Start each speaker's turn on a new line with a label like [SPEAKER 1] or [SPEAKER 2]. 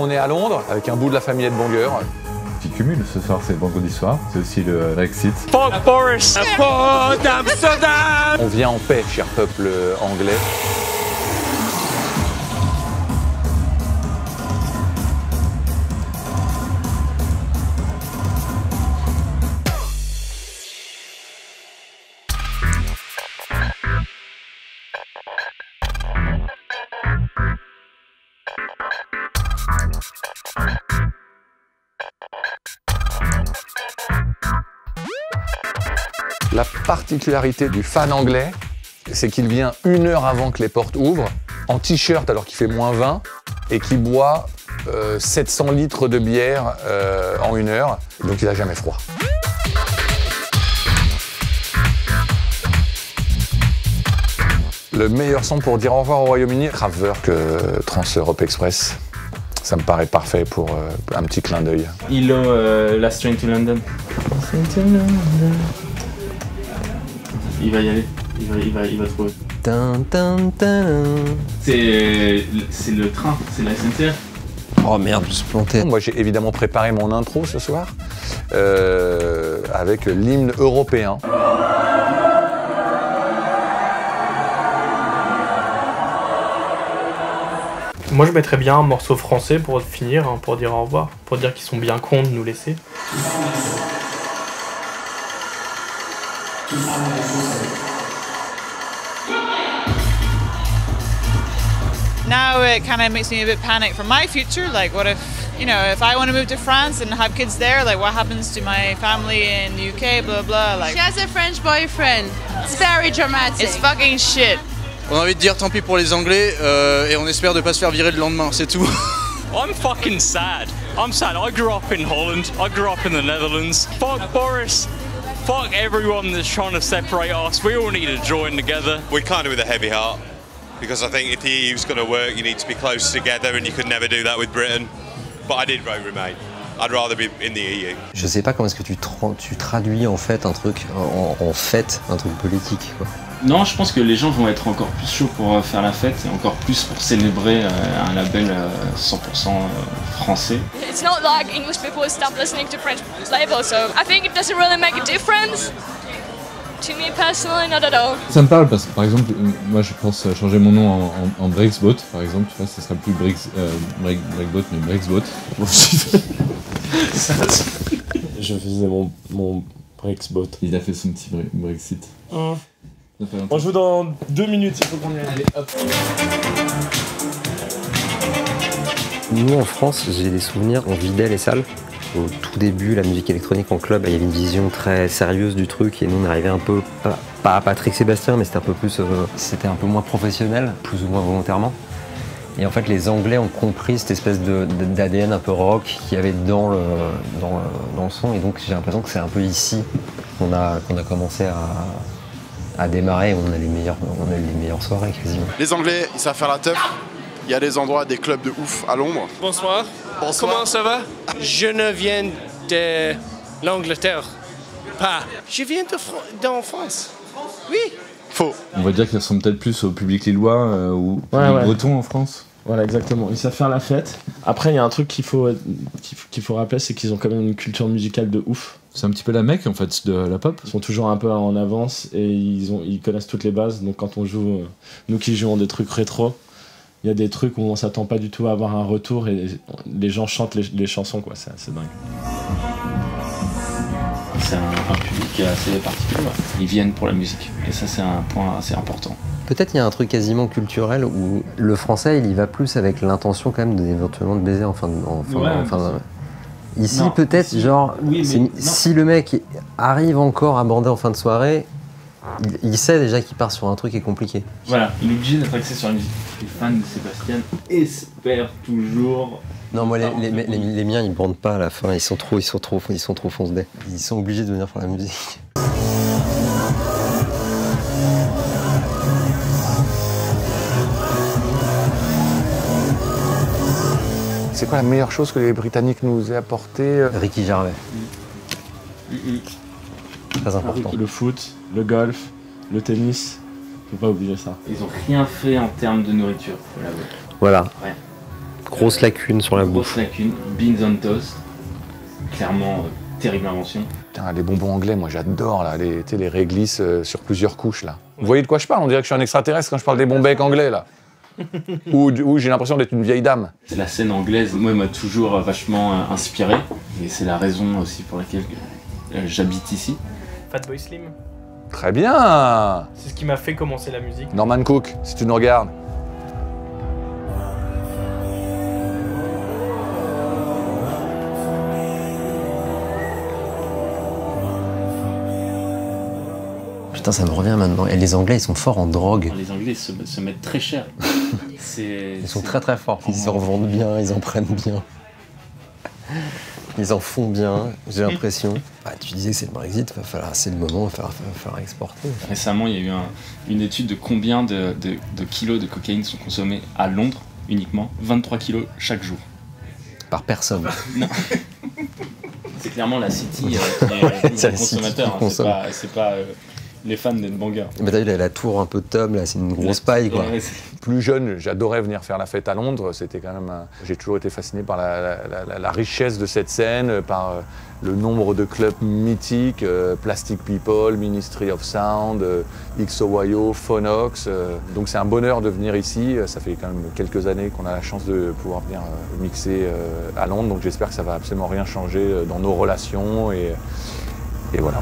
[SPEAKER 1] On est à Londres avec un bout de la famille de Bongueur.
[SPEAKER 2] Petit cumul ce soir, c'est vendredi soir. C'est aussi le Brexit.
[SPEAKER 3] Fuck Boris! Fuck Amsterdam!
[SPEAKER 1] On vient en paix, cher peuple anglais. La particularité du fan anglais, c'est qu'il vient une heure avant que les portes ouvrent, en t-shirt alors qu'il fait moins 20, et qu'il boit euh, 700 litres de bière euh, en une heure, donc il n'a jamais froid. Le meilleur son pour dire au revoir au Royaume-Uni, Raver que Trans-Europe Express. Ça me paraît parfait pour euh, un petit clin d'œil.
[SPEAKER 4] Ilo, euh, Last Train to London. Il va y aller. Il va, il va, il va trouver. C'est c'est le train, c'est la SNCF.
[SPEAKER 5] Oh merde, je me suis planté.
[SPEAKER 1] Moi, j'ai évidemment préparé mon intro ce soir euh, avec l'hymne européen.
[SPEAKER 6] Moi, je mettrais bien un morceau français pour finir, hein, pour dire au revoir, pour dire qu'ils sont bien cons de nous laisser.
[SPEAKER 7] Now it kind of makes me a bit panic for my future. Like, what if, you know, if I want to move to France and have kids there, like, what happens to my family in the UK, blah, blah, like.
[SPEAKER 8] She has a French boyfriend. It's very dramatic.
[SPEAKER 7] It's fucking shit.
[SPEAKER 9] On a envie de dire tant pis pour les Anglais euh, et on espère de pas se faire virer le lendemain, c'est tout.
[SPEAKER 3] I'm fucking sad. I'm sad. I grew up in Holland. I grew up in the Netherlands. Fuck Boris. Fuck everyone that's trying to separate us. We all need to join together.
[SPEAKER 10] We're kind of with a heavy heart because I think if the EU's going to work, you need to be close together, and you could never do that with Britain. But I did vote Remain. I'd rather be in the EU.
[SPEAKER 5] Je sais pas comment est-ce que tu, tra- tu traduis en fait un truc en, en fait, un truc politique. Quoi.
[SPEAKER 4] Non, je pense que les gens vont être encore plus chauds pour euh, faire la fête et encore plus pour célébrer euh, un label euh, 100% euh, français.
[SPEAKER 8] It's not like English people stop listening to French labels, so I think it doesn't really make a difference. To me personally, not at all.
[SPEAKER 2] Ça me parle parce que par exemple, euh, moi je pense changer mon nom en, en, en Brexbot par exemple, tu vois, ça sera plus Brex, euh, Break- Breakbot mais Brexbot.
[SPEAKER 6] Je faisais mon, mon Brexbot.
[SPEAKER 2] Il a fait son petit bre- Brexit. Longtemps.
[SPEAKER 6] On joue dans deux minutes, il faut qu'on y aille.
[SPEAKER 5] Nous en France, j'ai des souvenirs, on vidait les salles. Au tout début, la musique électronique en club, il y avait une vision très sérieuse du truc et nous on arrivait un peu, pas, à Patrick Sébastien, mais c'était un peu plus, euh, c'était un peu moins professionnel, plus ou moins volontairement. Et en fait, les Anglais ont compris cette espèce d'ADN un peu rock qu'il y avait dans le, son. Et donc, j'ai l'impression que c'est un peu ici qu'on a, commencé à, à démarrer. On a les meilleures, on a eu les meilleures soirées quasiment.
[SPEAKER 11] Les Anglais, ils savent faire la teuf. Il y a des endroits, des clubs de ouf à Londres.
[SPEAKER 3] Bonsoir.
[SPEAKER 11] Bonsoir.
[SPEAKER 3] Comment ça va? Je ne viens de l'Angleterre. Pas. Je viens de Fran- d'en France. Oui.
[SPEAKER 11] Faux.
[SPEAKER 2] On va dire qu'ils ressemblent peut-être plus au public lillois euh, ou au
[SPEAKER 6] Ouais,
[SPEAKER 2] public
[SPEAKER 6] ouais.
[SPEAKER 2] breton en France.
[SPEAKER 6] Voilà, exactement. Ils savent faire la fête. Après, il y a un truc qu'il faut, qu'il faut- rappeler, c'est qu'ils ont quand même une culture musicale de ouf.
[SPEAKER 2] C'est un petit peu la mecque en fait de la pop.
[SPEAKER 6] Ils sont toujours un peu en avance et ils, ont, ils connaissent toutes les bases. Donc quand on joue, euh, nous qui jouons des trucs rétro, il y a des trucs où on s'attend pas du tout à avoir un retour et les gens chantent les, les chansons, quoi. C'est c'est dingue.
[SPEAKER 4] C'est un, un public assez particulier. ouais. Ils viennent pour la musique et ça c'est un point assez important.
[SPEAKER 5] Peut-être il y a un truc quasiment culturel où le français il y va plus avec l'intention quand même de- éventuellement de baiser en fin de. en fin-
[SPEAKER 4] Ouais,
[SPEAKER 5] en fin de- Ici peut-être genre
[SPEAKER 4] oui, mais
[SPEAKER 5] si le mec arrive encore à bander en fin de soirée, il, il sait déjà qu'il part sur un truc qui est compliqué.
[SPEAKER 4] Voilà, il est obligé d'être axé sur la musique. Les fans de Sébastien espèrent toujours.
[SPEAKER 5] Non moi les, les- les- les miens ils bandent pas à la fin, ils sont trop ils sont trop ils sont trop fonce Ils sont obligés de venir faire la musique.
[SPEAKER 1] C'est quoi la meilleure chose que les Britanniques nous aient apporté euh
[SPEAKER 5] Ricky Gervais. Très important.
[SPEAKER 6] Le foot, le golf, le tennis, faut pas oublier ça.
[SPEAKER 4] Ils ont rien fait en termes de nourriture, faut l'avouer.
[SPEAKER 5] Voilà.
[SPEAKER 4] Ouais.
[SPEAKER 5] Grosse lacune sur la bouche.
[SPEAKER 4] Grosse lacune, beans on toast. Clairement, euh, terrible invention.
[SPEAKER 1] Putain, les bonbons anglais, moi j'adore là, les, tu sais, les réglisses euh, sur plusieurs couches là. Vous voyez de quoi je parle? On dirait que je suis un extraterrestre quand je parle des bons becs anglais là. ou ou j'ai l'impression d'être une vieille dame.
[SPEAKER 4] La scène anglaise, moi, m'a toujours vachement euh, inspiré. Et c'est la raison aussi pour laquelle j'habite ici.
[SPEAKER 12] Fatboy Slim.
[SPEAKER 1] Très bien
[SPEAKER 12] C'est ce qui m'a fait commencer la musique.
[SPEAKER 1] Norman Cook, si tu nous regardes.
[SPEAKER 5] Putain, ça me revient maintenant. Et les Anglais, ils sont forts en drogue.
[SPEAKER 4] Les Anglais se, se mettent très cher. C'est-
[SPEAKER 5] Ils sont très très forts. Ils en vendent bien, ils en prennent bien. Ils en font bien, j'ai l'impression. Bah, tu disais que c'est le Brexit, c'est le moment, il va falloir, exporter.
[SPEAKER 4] Récemment, il y a eu un- une étude de combien de, de- de kilos de cocaïne sont consommés à Londres uniquement. 23 kilos chaque jour.
[SPEAKER 5] Par personne.
[SPEAKER 4] Non. C'est clairement la City euh, qui est le consommateur. hein. C'est
[SPEAKER 5] consomme.
[SPEAKER 4] pas, c'est pas, euh, les fans.
[SPEAKER 5] Mais t'as vu, la, la tour un peu Tom, là, c'est une grosse paille, quoi.
[SPEAKER 4] Ouais, c'est-
[SPEAKER 1] Plus jeune, j'adorais venir faire la fête à Londres. C'était quand même. un- J'ai toujours été fasciné par la, la- la- la richesse de cette scène, par euh, le nombre de clubs mythiques, euh, Plastic People, Ministry of Sound, euh, XOYO, Phonox. euh. donc c'est un bonheur de venir ici. Euh, Ça fait quand même quelques années qu'on a la chance de pouvoir venir euh, mixer euh, à Londres. Donc j'espère que ça va absolument rien changer euh, dans nos relations et, et voilà.